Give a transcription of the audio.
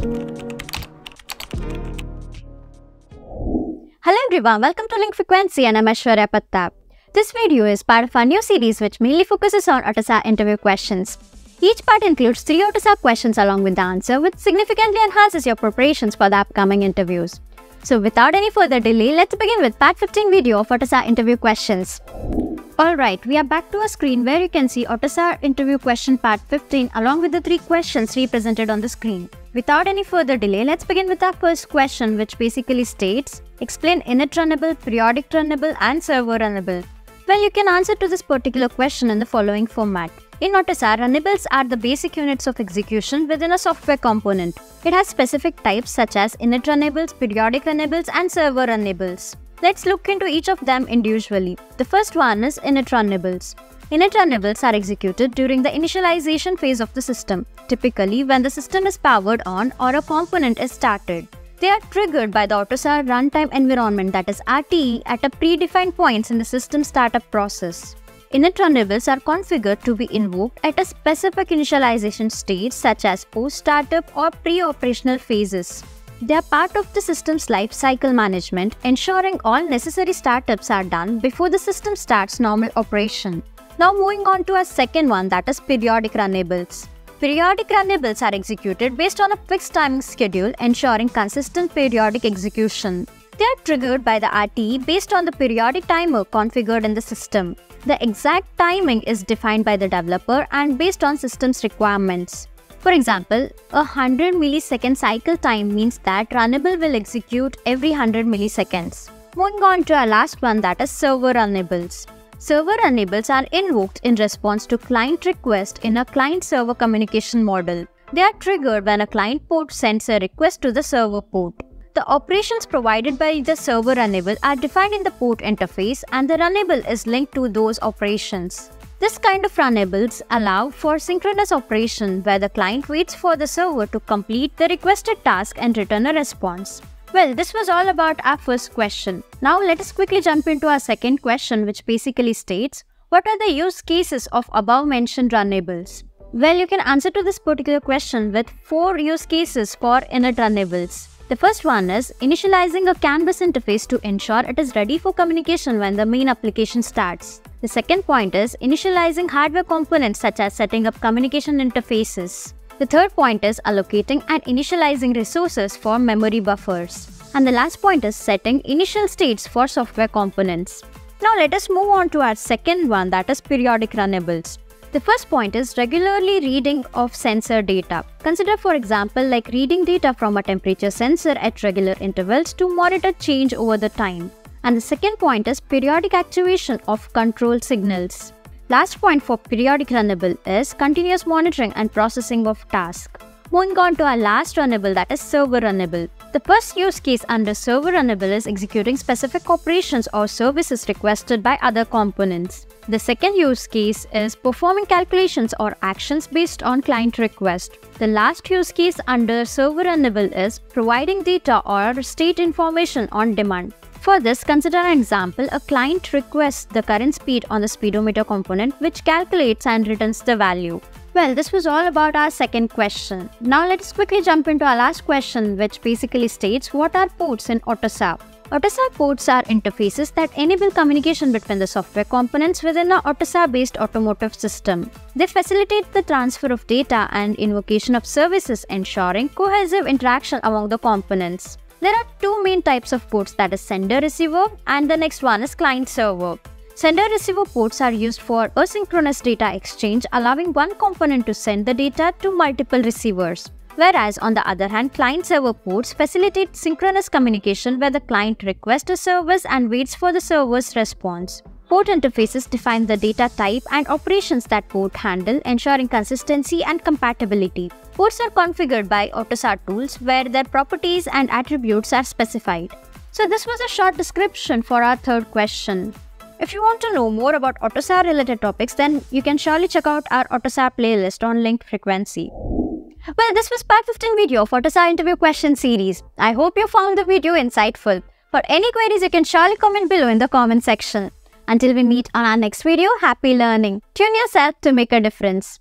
Hello everyone, welcome to Linked Frequency and I'm Aishwarya Pattar. This video is part of our new series which mainly focuses on AUTOSAR interview questions. Each part includes three AUTOSAR questions along with the answer which significantly enhances your preparations for the upcoming interviews. So without any further delay, let's begin with part 15 video of AUTOSAR interview questions. Alright, we are back to a screen where you can see AUTOSAR interview question part 15 along with the three questions represented on the screen. Without any further delay, let's begin with our first question which basically states Explain init runnable, periodic runnable and server runnable. Well, you can answer to this particular question in the following format. In AutoSAR, runnables are the basic units of execution within a software component. It has specific types such as init runnables, periodic runnables and server runnables. Let's look into each of them individually. The first one is init runnables. Init runnables are executed during the initialization phase of the system, typically when the system is powered on or a component is started. They are triggered by the AutoSAR runtime environment that is RTE at a predefined points in the system startup process. Init runnables are configured to be invoked at a specific initialization stage such as post-startup or pre-operational phases. They are part of the system's lifecycle management, ensuring all necessary startups are done before the system starts normal operation. Now moving on to our second one that is periodic runnables. Periodic runnables are executed based on a fixed timing schedule ensuring consistent periodic execution. They are triggered by the RTE based on the periodic timer configured in the system. The exact timing is defined by the developer and based on system's requirements. For example, a 100 millisecond cycle time means that runnable will execute every 100 milliseconds. Moving on to our last one that is server runnables. Server runnables are invoked in response to client request in a client-server communication model. They are triggered when a client port sends a request to the server port. The operations provided by the server runnable are defined in the port interface and the runnable is linked to those operations. This kind of runnables allow for synchronous operation where the client waits for the server to complete the requested task and return a response. Well, this was all about our first question. Now let us quickly jump into our second question which basically states, what are the use cases of above mentioned runnables? Well, you can answer to this particular question with four use cases for init runnables. The first one is initializing a CAN bus interface to ensure it is ready for communication when the main application starts. The second point is initializing hardware components such as setting up communication interfaces. The third point is allocating and initializing resources for memory buffers. And the last point is setting initial states for software components. Now let us move on to our second one that is periodic runnables. The first point is regularly reading of sensor data. Consider for example like reading data from a temperature sensor at regular intervals to monitor change over the time. And the second point is periodic activation of control signals. Last point for periodic runnable is continuous monitoring and processing of tasks. Moving on to our last runnable that is server runnable. The first use case under server runnable is executing specific operations or services requested by other components. The second use case is performing calculations or actions based on client request. The last use case under server runnable is providing data or state information on demand. For this, consider an example, a client requests the current speed on the speedometer component which calculates and returns the value. Well, this was all about our second question. Now let us quickly jump into our last question which basically states what are ports in AutoSAR? AutoSAR ports are interfaces that enable communication between the software components within a AutoSAR-based automotive system. They facilitate the transfer of data and invocation of services ensuring cohesive interaction among the components. There are two main types of ports that is sender-receiver and the next one is client-server. Sender-receiver ports are used for asynchronous data exchange, allowing one component to send the data to multiple receivers. Whereas, on the other hand, client-server ports facilitate synchronous communication where the client requests a service and waits for the server's response. Port interfaces define the data type and operations that port handle, ensuring consistency and compatibility. Ports are configured by AutoSAR tools where their properties and attributes are specified. So this was a short description for our third question. If you want to know more about AutoSAR related topics, then you can surely check out our AutoSAR playlist on linked frequency. Well, this was part 15 video of AutoSAR interview question series. I hope you found the video insightful. For any queries, you can surely comment below in the comment section. Until we meet on our next video, happy learning. Tune yourself to make a difference.